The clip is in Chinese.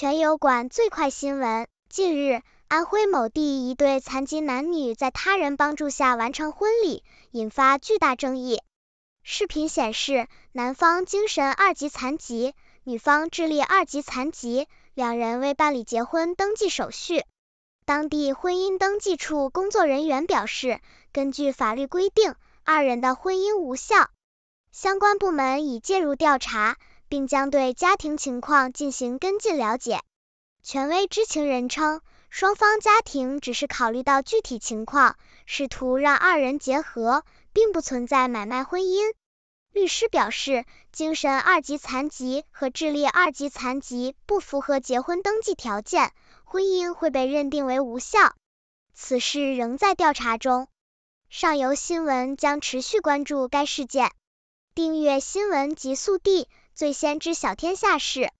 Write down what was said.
全油管最快新闻：近日，安徽某地一对残疾男女在他人帮助下完成婚礼，引发巨大争议。视频显示，男方精神二级残疾，女方智力二级残疾，两人为办理结婚登记手续。当地婚姻登记处工作人员表示，根据法律规定，二人的婚姻无效。相关部门已介入调查。并将对家庭情况进行跟进了解。权威知情人称，双方家庭只是考虑到具体情况，试图让二人结合，并不存在买卖婚姻。律师表示，精神二级残疾和智力二级残疾不符合结婚登记条件，婚姻会被认定为无效。此事仍在调查中。上游新闻将持续关注该事件。订阅新闻极速递。最先知晓天下事。